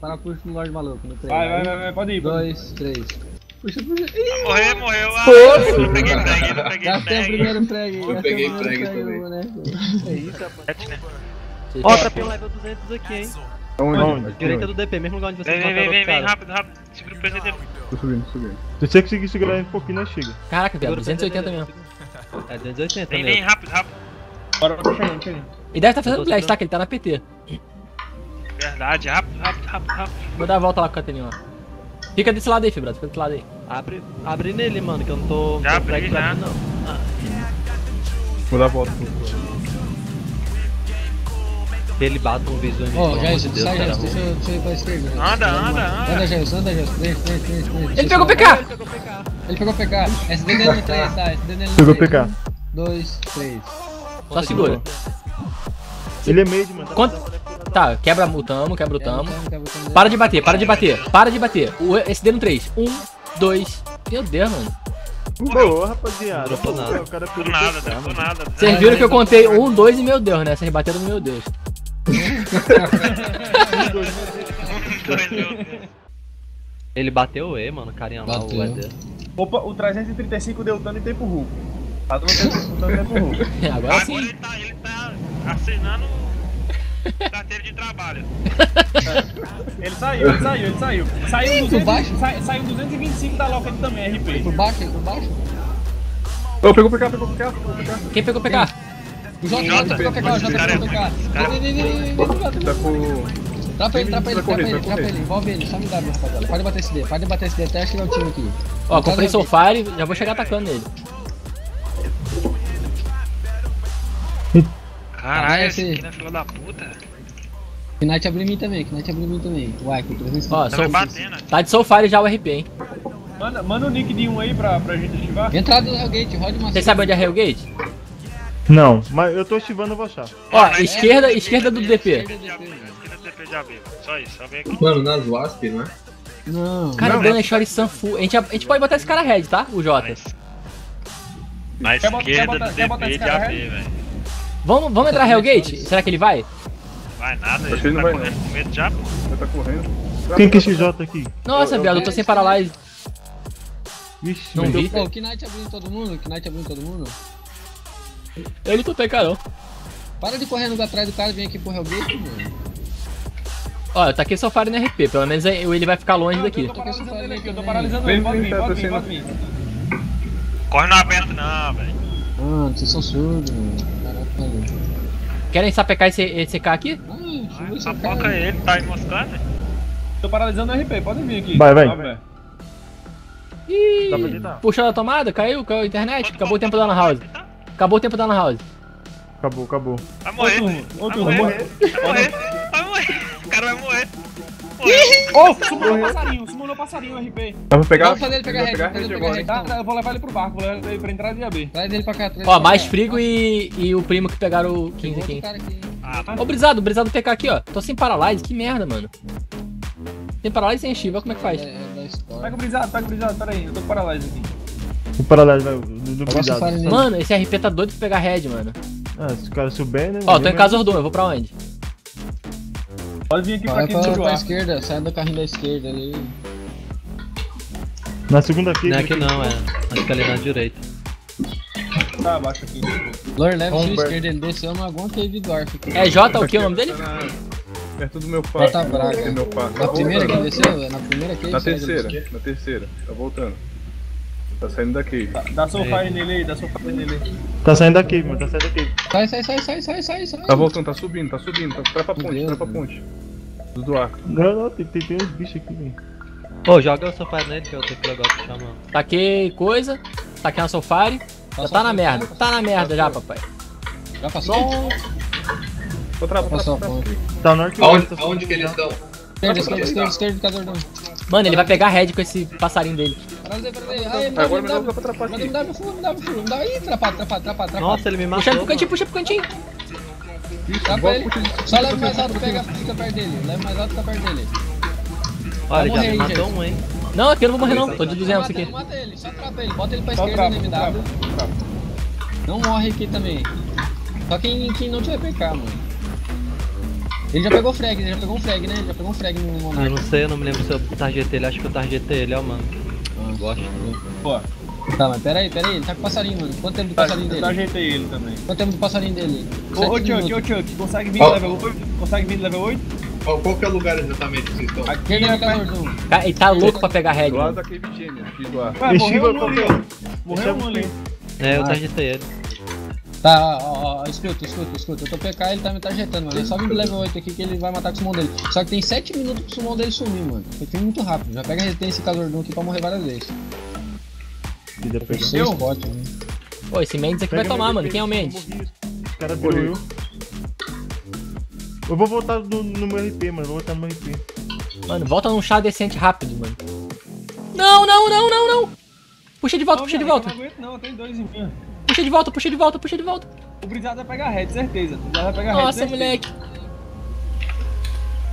Para puxa no Lorde Maluco. No 3. Vai, vai, vai, vai, pode ir. Pode ir. 2, 3. Puxa, puxa. Ih, Morreu, morreu. Ah, Foda-se. não peguei preg, não peguei Gastei o primeiro preg. Eu peguei o primeiro preg também. boneco. É isso, rapaz. Né? Ó, tá pelo level 200 aqui, hein? Onde? Direita do DP, mesmo lugar onde você Vem, vem, vem, vem, rápido, rápido. Segura o PZD. Tô subindo, tô subindo. Se você conseguir segurar ele um pouquinho, nós chega. Caraca, viado, Segura o 280 PZD. mesmo. É, 280 Vem, vem, rápido, rápido. Bora, chegando, chegando. Ele deve estar fazendo Eu tô flash, tá? Que ele tá na PT. Verdade, rápido, rápido. Vou dar a volta lá com o Catelinho lá. Fica desse lado aí, Fibrado, fica desse lado aí. Abre, abre nele, mano, que eu não tô... Já abri, já. não. Ah, Vou dar a volta ele bata um visu em mim, Ó, pelo já amor isso, de Deus, sai, cara. Jailson. Deixa eu deixa eu ir pra esquerda. Anda, anda, Anda, anda. Jailson, anda, Jailson. 3, 3, 3, 3. Ele pegou o PK! Ele pegou PK. SD nele no 3, tá? SD nele no 3. Pegou PK. 2, 3. Só segura. Ele é made, mano. Quanto... Tá, quebra o tamo, quebra o tamo. Para de bater, para de bater, para de bater. O SD no 3. 1, 2. Meu Deus, mano. Boa, rapaziada. Dropou Pô, nada. O cara pegou nada, mano. nada. Vocês viram que eu contei 1, 2 e meu Deus, né? Vocês bateram no meu Deus. Dois, meu Deus. Ele bateu o E, mano, carinha lá, o. ED. Opa, o 335 deu dano em tempo Hulk. Tá dando tempo- dando tempo Hulk. Agora Agora sim. ele tá, ele tá assinando carteira de trabalho. Ele saiu, ele saiu, ele saiu. Saiu baixo? 200, sai, saiu 225 da Lockheed também, RP. Por baixo, por baixo. Ô, pegou PK, pegou PK, pegou PK. Quem pegou PK? O Jota, Jota. ele pegou PK, o Jota é pegou PK. é Vem, vem, vem, vem, vem, vem, Tá com. Trapa ele, trapa ele, trapa ele, trapa ele. Envolve ele, só me dá, rapaziada. Pode bater esse D, pode bater esse D até chegar o time aqui. Ó, comprei Soulfire, já vou chegar atacando nele. Caralho, esse- aqui é filho da puta. Knight abriu em mim também, Knight abriu em mim também. Uai, com 300. Ó, Tá batendo. tá de Soulfire já o RP, hein? Manda, manda o nick de um aí pra, pra gente ativar. Entrada do Hellgate, rode uma Vocês sabem onde é Hellgate? Não, mas eu tô ativando, eu vou achar. Ó, esquerda, esquerda do DP. Esquerda do DP de AB. Só isso, só vem aqui. Mano, nas Wasp, não é? Não. Cara, Não, dando é Shore Sanfu. A gente, a gente pode botar esse cara red, tá? O Jota. Mas- Na Quer botar- quer esquerda botar- do DP de AB, velho. Vamos, vamos entrar Hellgate? Será que ele vai? Vai nada, ele ele não tá vai, correndo com medo já, pô. Ele tá correndo. Quem que é XJ aqui? Nossa, viado, eu tô sem paralyse. Vixe, Não vi. Pô, o Knight abriu em todo mundo, o Knight abriu em todo mundo. Eu não tô PK, não. Para de correr no atrás do cara e vem aqui pro Hellgate, mano. Ó, eu taquei Soulfire no RP, pelo menos aí ele vai ficar longe daqui. Eu tô paralisando ele aqui, eu tô paralisando ele. Pode vir, tá, pode tá vir, pode vir. Corre no aberto não, velho. Mano, vocês são surdos, mano. Querem sapecar esse, esse K aqui? Ah, ver se Sapoca ele, tá aí mostrando. Tô paralisando o RP, pode vir aqui. Vai, vai. Aberto. Ih, puxou a tomada, caiu, caiu a internet, acabou o tempo da Lan House. Acabou o tempo da Lan House. Acabou, acabou. Vai morrer, Outro, outro, Vai morrer. outro. Vai morrer. Vai morrer. O cara vai morrer. Morreu. Ô, sumou o passarinho, sumou o passarinho, RP. Dá pra pegar? Vamos fazer ele pegar pegar red red. Tá, tá, eu vou levar ele pro barco, vou levar ele pra entrar de AB. Traz ele pra cá, traz Ó, mais cá. Frigo e, e o primo que pegaram o 15 Outro aqui. aqui. Ah, Ô, Brisado, Brisado PK aqui, ó. Tô sem paralyse, que merda, mano. Sem paralyse e sem shiva, como é que faz. É, é. Pega o brisado, pega o brisado, pera aí, eu tô com paralise aqui. O paralelo vai. Do, do Agora cuidado. Safari nele. Mano, esse RP tá doido pra pegar red, mano. Ah, se o cara souber, né? Ó, tô em casa Ordum, eu vou pra onde? Pode vir aqui pra Vai pra, no pra jogar. esquerda, sai do carrinho da esquerda ali. Na segunda fila. Não é aqui não, é. Acho que ali na direita. Tá abaixo aqui. Lord leva Humber. esquerda, ele desceu, não aguenta aí aqui. É J, o que é o nome dele? Tá na- Perto do meu pai. Jota Braga. Do meu pai. Na primeira que ele desceu? É na primeira que ele Na saiu, ele terceira, desceu. na terceira. Tá voltando. Tá saindo daqui. Dá- Dá soulfire nele aí, dá soulfire nele aí. Tá saindo daqui, mano. Tá saindo daqui. Sai, sai, sai, sai, sai, sai, sai. Tá voltando, tá subindo, tá subindo. Tá pra ponte, Deus, tá pra mano. ponte. Do do arco. Não, não, tem, tem, tem uns bichos aqui, velho. Ô, joga o sofá nele que eu tenho que legal te chamando. Taquei coisa, taquei uma Soulfire. Já tá na merda, tá na merda já, papai. Já passou? Tô tra- Passou a. Tá no arco. Aonde, aonde que eles estão? Esquerda, esquerda, esquerda, esquerda. Mano, ele vai pegar red com esse passarinho dele. Paralisa, paralisa. Ai, me dá, Agora me dá, dá pra atrapalhar me dá, aqui. me dá, me dá, me dá. Ih, trapado, trapado, trapado, trapado. Nossa, ele me Puxa ele matou. pro cantinho, puxa pro cantinho. Trapa ele. Só leva mais alto, pega, fica perto dele. Leva mais alto, fica perto dele. Olha, ele já me aí, matou um, hein. Não, aqui eu não vou morrer não, tô de 200 mata aqui. mata ele, só trapa ele, bota ele pra esquerda no MW. Não morre aqui também. Só quem, quem não tiver PK, mano. Ele já pegou frag, ele já pegou um frag, né? Ele já pegou um frag no Ah, eu Monark. não sei, eu não me lembro se eu targetei ele, acho que eu targetei ele, ó, mano. Gosto. Pô, Tá, mas pera aí, pera aí, ele tá com passarinho, mano. Quanto tempo do tá, passarinho eu dele? ajeitei ele também. Quanto tempo do passarinho dele? Ô, ô Chuck, ô Chuck, consegue vir Ó. level 8? Consegue vir level 8? Ó, qual que é o lugar exatamente que vocês estão? Aqui é do perto. Cara, ele tá louco pra pegar red, Do lado da Cave Gêmea, aqui do ar. Ué, morreu um ali. Morreu um ali. É, eu Ah. targetei ele. Tá, ó, ó, escuta, escuta, escuta. Eu tô PK ele tá me targetando, mano. É só vir pro level 8 aqui que ele vai matar com o summon dele. Só que tem 7 minutos pro summon dele sumir, mano. Tem que ir muito rápido. Já pega resistência esse calordão aqui pra morrer várias vezes. Ele ia pegar. Seis spot, né? Pô, esse Mendes aqui vai Pega tomar, meu mano. Quem é o eu Mendes? Os caras virou eu. Eu vou voltar no, no meu RP, mano. Vou voltar no meu RP. Mano, volta num chá decente rápido, mano. Não, não, não, não, não. Puxa de volta, Não, puxa de volta. eu Não aguento não, tem dois em mim. Puxa de volta, puxa de volta, puxa de volta. O Brisado vai pegar red, certeza. O Brisado vai pegar red, Nossa, moleque.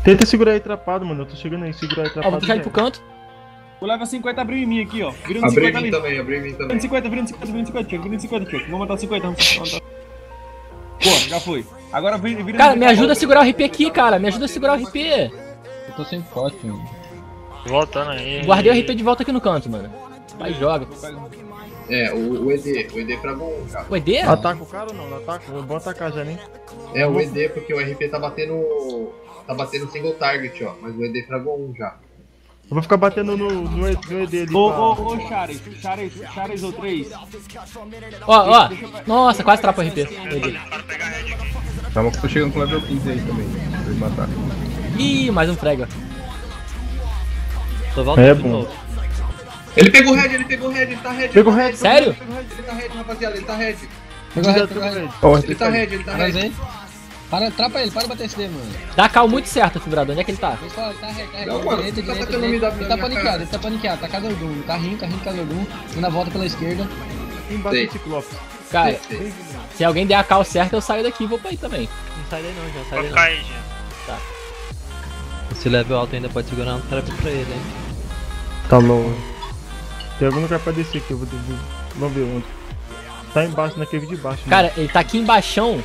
Tenta segurar aí trapado, mano. Eu tô chegando aí, segurar aí Ó, trapado. vou puxar ele pro canto. O level 50 abriu em mim aqui, ó. Virando Abriu 50 em mim ali. também, abriu em mim também. Virando 50, virando 50, virando 50, Chuck. Virando 50, Chuck. Vamos matar o 50, vamos matar. Boa, já foi. Agora vira, vira Cara, me ajuda a segurar o RP aqui, cara. Me ajuda a segurar o RP. Eu tô sem pote, mano. Voltando aí. Guardei o RP de volta aqui no canto, mano. Vai, joga. É, o, o ED, o ED fragou um já. O ED? Ataca o cara ou não? Não ataca? Vou atacar já, nem. É, o ED porque o RP tá batendo. tá batendo single target, ó. Mas o ED fragou um já. Eu vou ficar batendo no, no, no ED ali. Ô, pra- ô, ô, Chares, Chares, Chares ou 3. Ó, ó. Nossa, quase trapa o RP. Calma que tô chegando com level 15 aí também. Pra ele matar. Ih, mais um frega. Tô voltando É de bom. novo. Ele pegou red, ele pegou red, ele tá red. Pegou ele tá red? Sério? Ele red, ele tá red, rapaziada, ele tá red. Pegou Já red, pegou com red. ele. Ele tá red, ele tá Para red. Para, trapa ele, para de bater SD, mano. Dá cal muito certo, Fibrador. Onde é que ele tá? Pessoal, ele tá red, tá red. Não, mano, direita, tá direita. me da Ele tá paniqueado, ele tá paniqueado. Tá Cadordum. Carrinho, carrinho, Cadordum. Dando a volta pela esquerda. Embaixo do Ciclope. Cara, se alguém der a cal certa, eu saio daqui e vou pra aí também. Não sai daí não, já sai daí ficar não. aí, gente. Esse level alto ainda pode segurar um trap pra ele, hein. Tá bom. Tem algum lugar pra descer aqui, eu vou, vou Vamos ver onde. Tá embaixo, na cave de baixo. né? Cara, ele tá aqui embaixo.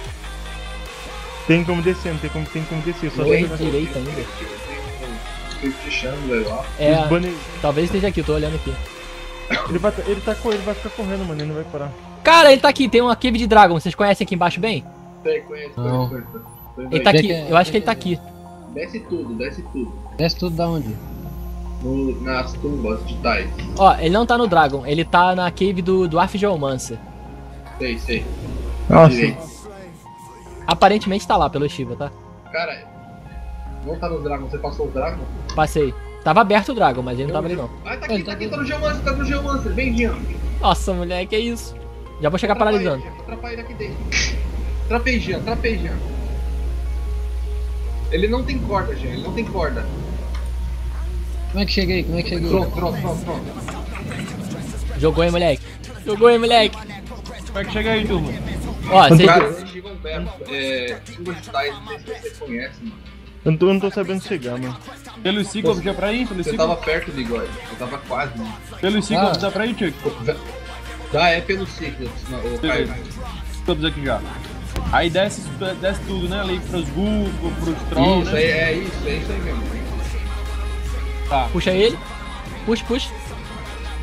Tem como descer, não tem como, tem como descer. Só tem R direito ainda. É, bunny- talvez esteja aqui, eu tô olhando aqui. Ele vai, ele tá correndo, ele vai ficar correndo, mano, ele não vai parar. Cara, ele tá aqui, tem uma cave de dragon. Vocês conhecem aqui embaixo bem? Sei, conheço, conheço. Ele tá aqui, é- eu acho que ele tá aqui. Desce tudo, desce tudo. Desce tudo da onde? No, nas tumbas de Tais. Ó, ele não tá no dragon, ele tá na cave do, do Arf Geomancer. Sei, sei. Nossa, Direito. Aparentemente tá lá pelo Shiva, tá? Cara, não tá no Dragon, você passou o Dragon? Passei. Tava aberto o dragon, mas ele não tava ali não. Ah, tá aqui, tá tá aqui, tá no Geomancer, tá no Geomancer, vem, Jean. Nossa, moleque, é isso. Já vou chegar paralisando. Atrapalha ele aqui dentro. Trapei, Jean, trapei, Jean. Ele não tem corda, Jean, ele não tem corda. Como é que cheguei? Como é que cheguei? Pronto, pronto, pronto, pronto. Jogou aí, moleque. Jogou aí, moleque. Como é que chega aí, turma? Ó, vocês. Cara, esse Humberto, é. De Tais, não sei se você conhece, mano. eu não, tô, eu não tô sabendo chegar, mano. Pelo Ciclops dá pra ir? Pelo Você Ciclops? tava perto, Bigode. Eu tava quase, mano. Pelo Ciclops Ah. dá pra ir, Chuck? Dá, é pelo não, ô Caio. Beleza. Ciclops aqui já. Aí desce, desce tudo, né? Ali pros Ghul, pros Trolls, Isso, né? é, é isso, é isso aí mesmo. Tá. Puxa ele. Puxa, puxa.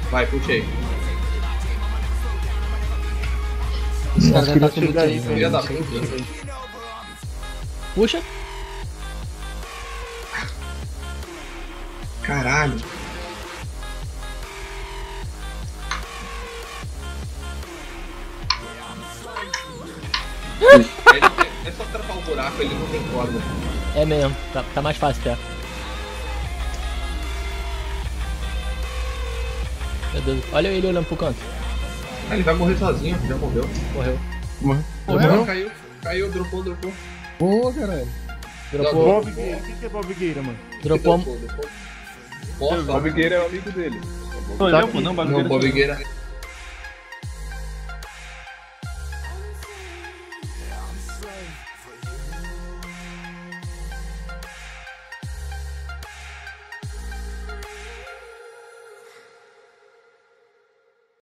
Vai, puxa aí. Esse cara Acho já que tá com muito aí, da puta. Puxa. Caralho. é, é só trapar o buraco, ele não tem corda. É mesmo, tá, tá mais fácil até. Meu Deus, olha ele olhando pro canto. Ah, ele vai morrer sozinho, já morreu. Morreu. Morreu. Morreu, caiu, caiu, dropou, dropou. Ô, caralho. Dropou, Bob Gueira. O que que é Bob Gueira, mano? dropou. Bob Gueira é o amigo dele. Não, Tá eu, pô, não. Bob Gueira.